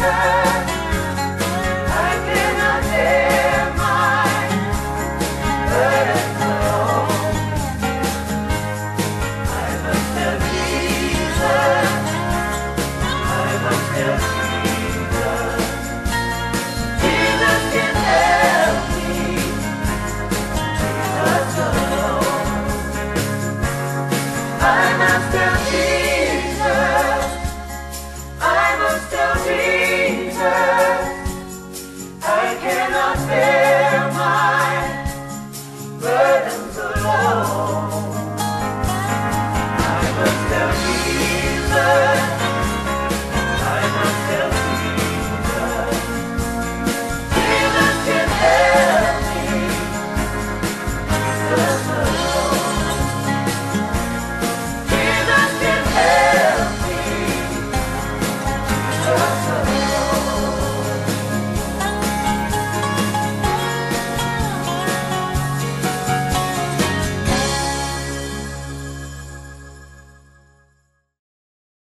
now. cannot fail.